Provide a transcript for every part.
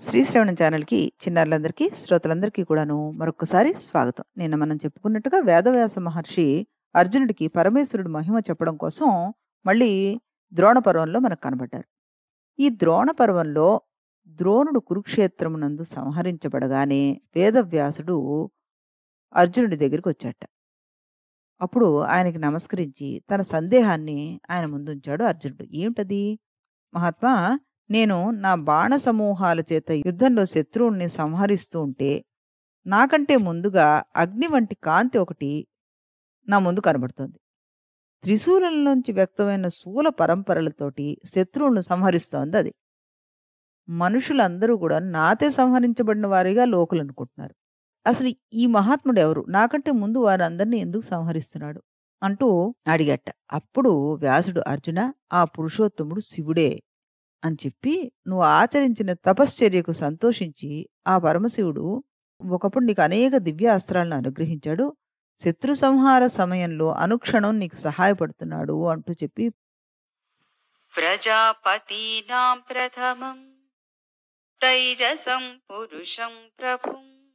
శ్రీశ్రవణం ఛానల్‌కి చిన్నారులందరికీ, శ్రోతలందరికీ కూడాను మరొకసారి స్వాగతం. నిన్న మనం చెప్పుకున్నట్టుగా వేదవ్యాస మహర్షి అర్జునుడికి పరమేశ్వరుడు మహిమ చెప్పడం కోసం మళ్ళీ ద్రోణ పర్వంలో మనకు కనబడ్డారు. ఈ ద్రోణ పర్వంలో ద్రోణుడు కురుక్షేత్రమునందు సంహరించబడగానే వేదవ్యాసుడు అర్జునుడి దగ్గరికి వచ్చాట అప్పుడు ఆయనకి నమస్కరించి తన సందేహాన్ని ఆయన ముందుంచాడు అర్జునుడు. ఏమిటది? మహాత్మా నేను నా బాణ సమూహాల చేత యుద్ధంలో శత్రువుల్ని సంహరిస్తూ ఉంటే, నాకంటే ముందుగా అగ్ని వంటి కాంతి ఒకటి నా ముందు కనబడుతోంది. త్రిశూలంలోంచి వ్యక్తమైన శూల పరంపరలతోటి శత్రువులను సంహరిస్తోంది అది మనుషులందరూ కూడా నాతే సంహరించబడిన వారిగా లోకులనుకుంటున్నారు. అసలు ఈ మహాత్ముడెవరు? నాకంటే ముందు వారందరినీ ఎందుకు సంహరిస్తున్నాడు? అంటూ అడిగట అప్పుడు వ్యాసుడు అర్జున ఆ పురుషోత్తముడు శివుడే అని చెప్పి నువ్వు ఆచరించిన తపశ్చర్యకు సంతోషించి ఆ పరమశివుడు ఒకప్పుడు నీకు అనేక దివ్య అస్త్రాలను అనుగ్రహించాడు. శత్రు సంహార సమయంలో అనుక్షణం నీకు సహాయపడుతున్నాడు అంటూ చెప్పి ప్రజాపతీనాం ప్రథమం తైజసం పురుషం ప్రభుం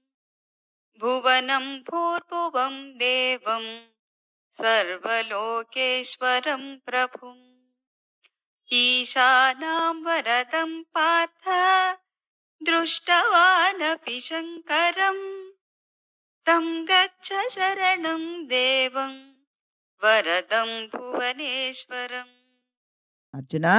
భువనం భూర్భువం దేవం సర్వలోకేశ్వరం ప్రభుం ఈశానాం వరదం పార్థ దృష్టవానపి శంకరం తం గచ్చ శరణం దేవం వరదం భువనేశ్వరం అర్జునా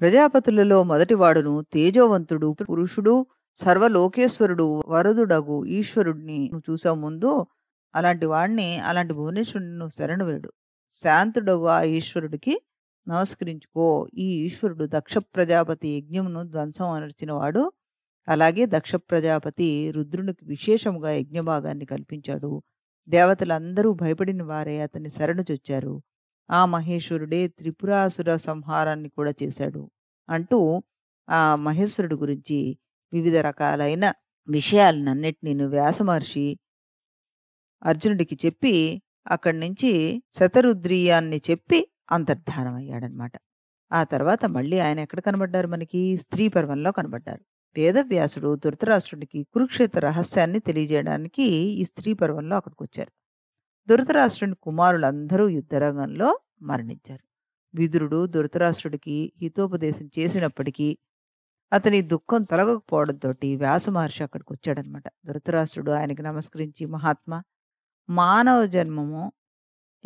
ప్రజాపతులలో మొదటివాడును తేజోవంతుడు పురుషుడు సర్వలోకేశ్వరుడు వరదుడగు ఈశ్వరుడిని నువ్వు చూసావు ముందు అలాంటి వాడిని అలాంటి భువనేశ్వరుడిని నువ్వు శరణు వేడు. శాంతుడగు ఆ ఈశ్వరుడికి నమస్కరించుకో. ఈ ఈశ్వరుడు దక్ష ప్రజాపతి యజ్ఞమును ధ్వంసం అనర్చినవాడు. అలాగే దక్ష ప్రజాపతి రుద్రునికి విశేషముగా యజ్ఞభాగాన్ని కల్పించాడు. దేవతలందరూ భయపడిన వారే అతన్ని శరణు చొచ్చారు. ఆ మహేశ్వరుడే త్రిపురాసుర సంహారాన్ని కూడా చేశాడు. అంటూ ఆ మహేశ్వరుడు గురించి వివిధ రకాలైన విషయాలన్నిటినీ వ్యాస మహర్షి అర్జునుడికి చెప్పి అక్కడి నుంచి శతరుద్రీయాన్ని చెప్పి అంతర్ధానమయ్యాడనమాట. ఆ తర్వాత మళ్ళీ ఆయన ఎక్కడ కనబడ్డారు మనకి? స్త్రీ పర్వంలో కనబడ్డారు. వేదవ్యాసుడు ధృతరాష్ట్రుడికి కురుక్షేత్ర రహస్యాన్ని తెలియజేయడానికి ఈ స్త్రీ పర్వంలో అక్కడికి వచ్చారు ధృతరాష్ట్రుని కుమారులందరూ యుద్ధరంగంలో మరణించారు. విదురుడు ధృతరాష్ట్రుడికి హితోపదేశం చేసినప్పటికీ అతని దుఃఖం తొలగకపోవడంతో వ్యాస మహర్షి అక్కడికి వచ్చాడనమాట ధృతరాష్ట్రుడు ఆయనకి నమస్కరించి మహాత్మా మానవ జన్మము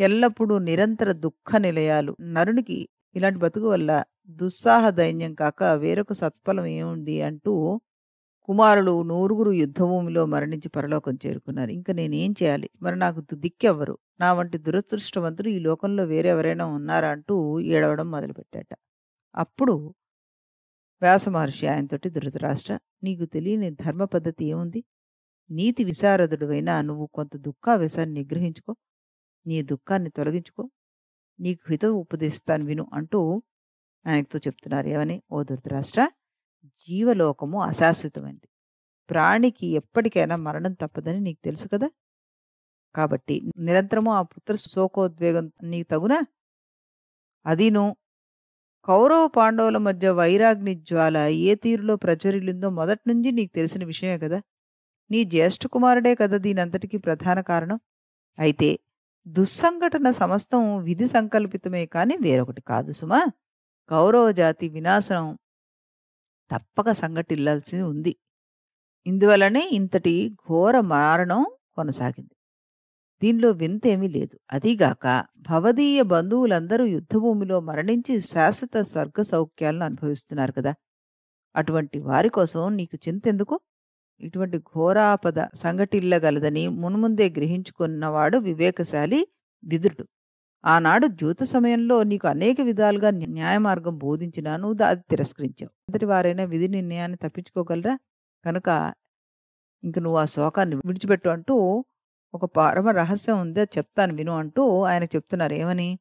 ఎల్లప్పుడూ నిరంతర దుఃఖ నిలయాలు. నరునికి ఇలాంటి బతుకు వల్ల దుస్సాహ దైన్యం కాక వేరొక సత్ఫలం ఏముంది అంటూ కుమారులు నూరుగురు యుద్ధభూమిలో మరణించి పరలోకం చేరుకున్నారు. ఇంకా నేనేం చేయాలి? మరి నాకు దిక్కెవ్వరు. నా వంటి దురదృష్టవంతుడు ఈ లోకంలో వేరెవరైనా ఉన్నారా అంటూ ఏడవడం మొదలుపెట్టాట. అప్పుడు వ్యాస మహర్షి ఆయనతోటి ధృతరాష్ట్ర నీకు తెలియని ధర్మ పద్ధతి ఏముంది? నీతి విశారదుడువైనా నువ్వు కొంత దుఃఖావేశాన్ని నిగ్రహించుకో. నీ దుఃఖాన్ని తొలగించుకో. నీకు హితవు ఉపదేశిస్తాను విను అంటూ ఆయనతో చెప్తున్నారు ఏమని? ఓ ధృతరాష్ట్ర జీవలోకము అశాశ్వతమైనది. ప్రాణికి ఎప్పటికైనా మరణం తప్పదని నీకు తెలుసు కదా? కాబట్టి నిరంతరము ఆ పుత్ర శోకోద్వేగం నీకు తగునా? అదీను కౌరవ పాండవుల మధ్య వైరాగ్ని జ్వాల ఏ తీరులో ప్రచురిల్లిందో మొదటి నుంచి నీకు తెలిసిన విషయమే కదా? నీ జ్యేష్ఠ కుమారుడే కదా దీనంతటికీ ప్రధాన కారణం? అయితే దుస్సంఘటన సమస్తం విధి సంకల్పితమే కానీ వేరొకటి కాదు సుమా. కౌరవ జాతి వినాశనం తప్పక సంఘటిల్లాల్సి ఉంది. ఇందువలనే ఇంతటి ఘోర మారణం కొనసాగింది. దీనిలో వింత ఏమీ లేదు. అదీగాక భవదీయ బంధువులందరూ యుద్ధభూమిలో మరణించి శాశ్వత స్వర్గ సౌఖ్యాలను అనుభవిస్తున్నారు కదా. అటువంటి వారి కోసం నీకు చింతెందుకు? ఇటువంటి ఘోరాపద సంఘటిల్లగలదని మున్ముందే గ్రహించుకున్నవాడు వివేకశాలి విదురుడు. ఆనాడు జ్యూత సమయంలో నీకు అనేక విధాలుగా న్యాయమార్గం న్యాయ మార్గం బోధించినా నువ్వు అది తిరస్కరించావు. అంతటి వారైనా విధి నిర్ణయాన్ని తప్పించుకోగలరా? కనుక ఇంక నువ్వు ఆ శోకాన్ని విడిచిపెట్టు అంటూ ఒక పరమ రహస్యం ఉందో చెప్తాను విను అంటూ ఆయన చెప్తున్నారు. ఏమని?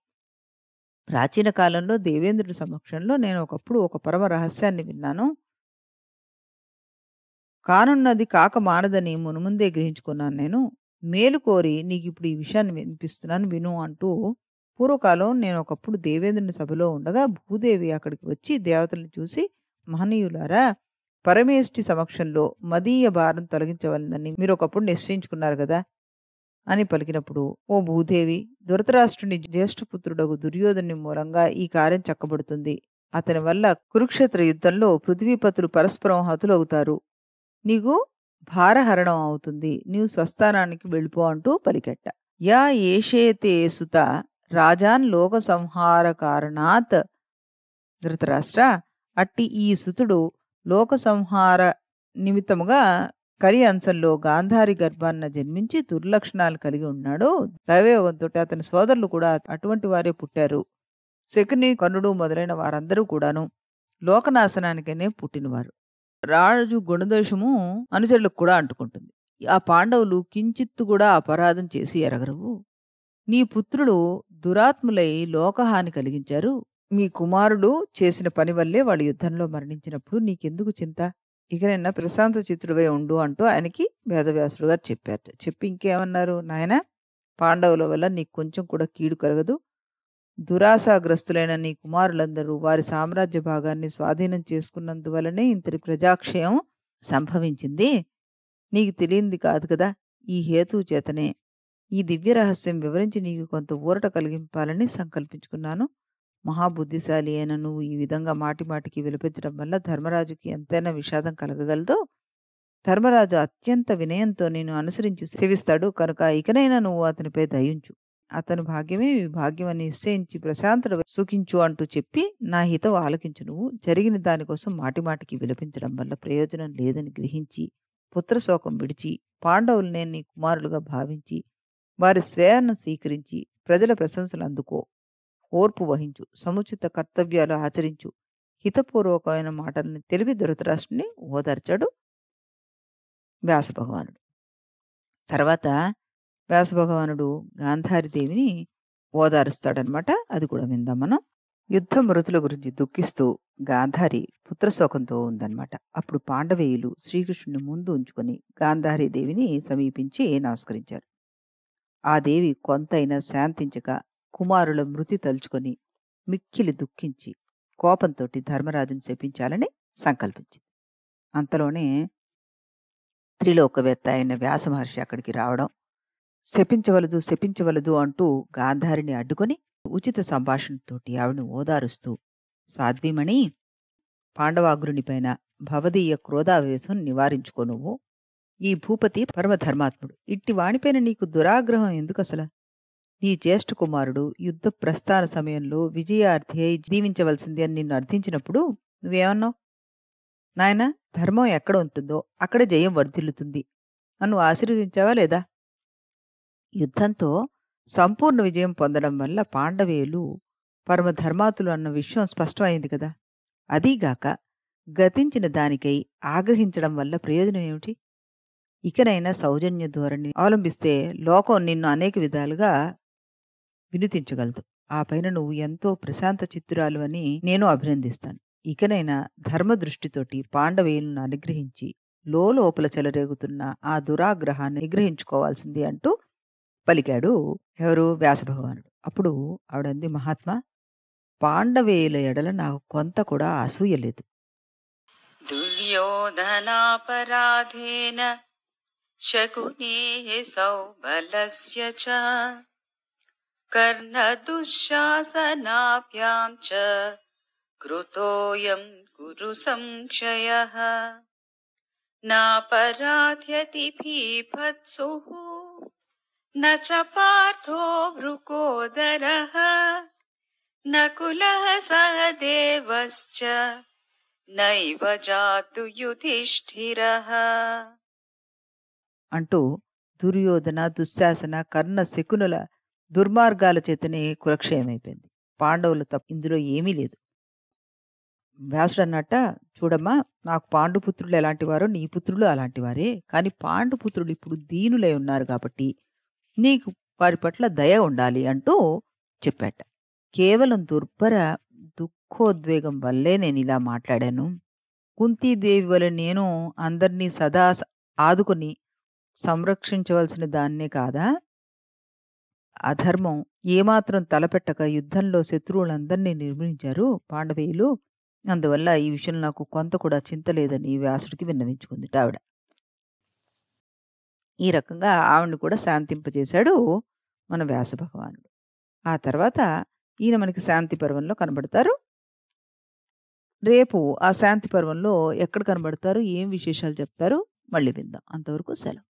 ప్రాచీన కాలంలో దేవేంద్రుడి సమక్షంలో నేను ఒకప్పుడు ఒక పరమ రహస్యాన్ని విన్నాను. కానున్నది కాక మానదని మునుముందే గ్రహించుకున్నాను నేను. మేలు కోరి నీకు ఇప్పుడు ఈ విషయాన్ని వినిపిస్తున్నాను విను అంటూ పూర్వకాలం నేను ఒకప్పుడు దేవేంద్రుని సభలో ఉండగా భూదేవి అక్కడికి వచ్చి దేవతలను చూసి మహనీయులారా పరమేష్టి సమక్షంలో మదీయ భారం తొలగించవలనని మీరు ఒకప్పుడు నిశ్చయించుకున్నారు కదా అని పలికినప్పుడు ఓ భూదేవి ధృతరాష్ట్రుని జ్యేష్ఠపుత్రుడగు దుర్యోధనుని మూలంగా ఈ కార్యం చక్కబడుతుంది. అతని వల్ల కురుక్షేత్ర యుద్ధంలో పృథ్వీపతులు పరస్పరం హతులవుతారు. నీకు భారహరణం అవుతుంది. నీవు స్వస్థానానికి వెళ్ళిపో అంటూ పలికెట్ట. యా ఏషేతే సుత రాజాన్ లోక సంహార కారణాత్ ధృతరాష్ట్ర. అట్టి ఈ సుతుడు లోక సంహార నిమిత్తముగా కలి అంశంలో గాంధారి గర్భాన్న జన్మించి దుర్లక్షణాలు కలిగి ఉన్నాడు. దైవయోగంతో అతని సోదరులు కూడా అటువంటి వారే పుట్టారు. శకుని కర్ణుడు మొదలైన వారందరూ కూడాను లోకనాశనానికనే పుట్టినవారు. రాజు గుణదోషము అనుచరులకు కూడా అంటుకుంటుంది. ఆ పాండవులు కించిత్తు కూడా అపరాధం చేసి ఎరగరు నీ పుత్రుడు దురాత్ములై లోకహాని కలిగించారు. మీ కుమారుడు చేసిన పని వల్లే వాళ్ళు యుద్ధంలో మరణించినప్పుడు నీకెందుకు చింత? ఇకనైనా ప్రశాంత చిత్రుడై ఉండు అంటూ ఆయనకి వేదవ్యాసుడు గారు చెప్పారట. చెప్పి ఇంకేమన్నారు? నాయన పాండవుల వల్ల నీకు కొంచెం కూడా కీడు కలగదు. దురాశాగ్రస్తులైన నీ కుమారులందరూ వారి సామ్రాజ్య భాగాన్ని స్వాధీనం చేసుకున్నందువలనే ఇంతటి ప్రజాక్షయం సంభవించింది. నీకు తెలియంది కాదు కదా ఈ హేతువు చేతనే. ఈ దివ్య రహస్యం వివరించి నీకు కొంత ఊరట కలిగింపాలని సంకల్పించుకున్నాను. మహాబుద్ధిశాలి అయిన నువ్వు ఈ విధంగా మాటిమాటికి విలపించడం వల్ల ధర్మరాజుకి ఎంతైనా విషాదం కలగగలదో? ధర్మరాజు అత్యంత వినయంతో నేను అనుసరించి సేవిస్తాడు కనుక ఇకనైనా నువ్వు అతనిపై దయించు. అతని భాగ్యమే ఈ భాగ్యం అని నిశ్చయించి ప్రశాంతుడు సుఖించు అంటూ చెప్పి నా హితం ఆలకించు. నువ్వు జరిగిన దానికోసం మాటిమాటికి విలపించడం వల్ల ప్రయోజనం లేదని గ్రహించి పుత్రశోకం విడిచి పాండవులనే నీ కుమారులుగా భావించి వారి స్వేయను స్వీకరించి ప్రజల ప్రశంసలు అందుకో. ఓర్పు వహించు సముచిత కర్తవ్యాలు ఆచరించు. హితపూర్వకమైన మాటలను తెలివి ధృతరాష్ట్రుని ఓదార్చాడు వ్యాసభగవానుడు తర్వాత వ్యాసభగవానుడు గాంధారీదేవిని ఓదారుస్తాడనమాట. అది కూడా విందాం మనం. యుద్ధ మృతుల గురించి దుఃఖిస్తూ గాంధారి పుత్రశోకంతో ఉందన్నమాట అప్పుడు పాండవేయులు శ్రీకృష్ణుని ముందు ఉంచుకొని గాంధారీదేవిని సమీపించి నమస్కరించారు. ఆ దేవి కొంతైనా శాంతించక కుమారుల మృతి తలుచుకొని మిక్కిలి దుఃఖించి కోపంతో ధర్మరాజును శపించాలని సంకల్పించింది. అంతలోనే త్రిలోకవేత్త అయిన వ్యాస మహర్షి అక్కడికి రావడం శపించవలదు శపించవలదు అంటూ గాంధారిని అడ్డుకొని ఉచిత సంభాషణతోటి ఆవిడని ఓదారుస్తూ సాధ్వీమణి పాండవాగ్రునిపైన భవదీయ క్రోధావేశం నివారించుకో నువ్వు. ఈ భూపతి పరమధర్మాత్ముడు. ఇట్టి వాణిపైన నీకు దురాగ్రహం ఎందుకు అసలు నీ జ్యేష్ఠ కుమారుడు యుద్ధ ప్రస్థాన సమయంలో విజయార్థి అయి జీవించవలసింది అని నిన్ను అర్థించినప్పుడు నువ్వేమన్నావు? నాయన ధర్మం ఎక్కడ ఉంటుందో అక్కడ జయం వర్ధిల్లుతుంది. అను ఆశీర్వదించావా లేదా? యుద్ధంతో సంపూర్ణ విజయం పొందడం వల్ల పాండవేయులు పరమధర్మాతులు అన్న విషయం స్పష్టమైంది కదా. అదీగాక గతించిన దానికై ఆగ్రహించడం వల్ల ప్రయోజనం ఏమిటి? ఇకనైనా సౌజన్య ధోరణి అవలంబిస్తే లోకం నిన్ను అనేక విధాలుగా వినుతించగలదు. ఆ పైన నువ్వు ఎంతో ప్రశాంత చిత్తురాలు అని నేను అభినందిస్తాను. ఇకనైనా ధర్మ దృష్టితోటి పాండవేయులను అనుగ్రహించి లోపల చెలరేగుతున్న ఆ దురాగ్రహాన్ని నిగ్రహించుకోవాల్సింది అంటూ పలికాడు ఎవరు? వ్యాసభగవానుడు. అప్పుడు ఆవిడంది మహాత్మా పాండవేయుల ఎడల నాకు కొంత కూడా అసూయ లేదు. దుర్యోధనాపరాధేన సౌబలస్య చ కర్ణ దుశ్శాసనాభ్యాం చ కృతోయం గురు సంక్షయ నాపరాధ్యతి భీభత్సుః न च पार्थो भृकोदरः न कुलः सहदेवश्च నైవ జాతు యుధిష్ఠిరః అంటూ దుర్యోధన దుశ్శాసన కర్ణ శకునుల దుర్మార్గాల చేతనే కులక్షయమైపోయింది పాండవులు తప్ప ఇందులో ఏమీ లేదు వ్యాసుడు అన్నట్ట చూడమ్మా నాకు పాండుపుత్రులు ఎలాంటి వారో నీ పుత్రులు అలాంటి వారే కానీ పాండుపుత్రులు ఇప్పుడు దీనులై ఉన్నారు కాబట్టి నీకు వారి పట్ల దయ ఉండాలి అంటూ చెప్పాట. కేవలం దుర్భర దుఃఖోద్వేగం వల్లే నేను ఇలా మాట్లాడాను. కుంతీదేవి వల్ల నేను అందరినీ సదా ఆదుకొని సంరక్షించవలసిన దాన్నే కాదా? అధర్మం ఏమాత్రం తలపెట్టక యుద్ధంలో శత్రువులందరినీ నిర్మించారు పాండవేయులు. అందువల్ల ఈ విషయం నాకు కొంత కూడా చింత లేదని వ్యాసుడికి విన్నవించుకుంది ఆవిడ. ఈ రకంగా ఆవిడని కూడా శాంతింపజేశాడు మన వ్యాస భగవానుడు. ఆ తర్వాత ఈయన మనకి శాంతి పర్వంలో కనబడతారు. రేపు ఆ శాంతి పర్వంలో ఎక్కడ కనబడతారు? ఏం విశేషాలు చెప్తారు? మళ్ళీ విందాం. అంతవరకు సెలవు.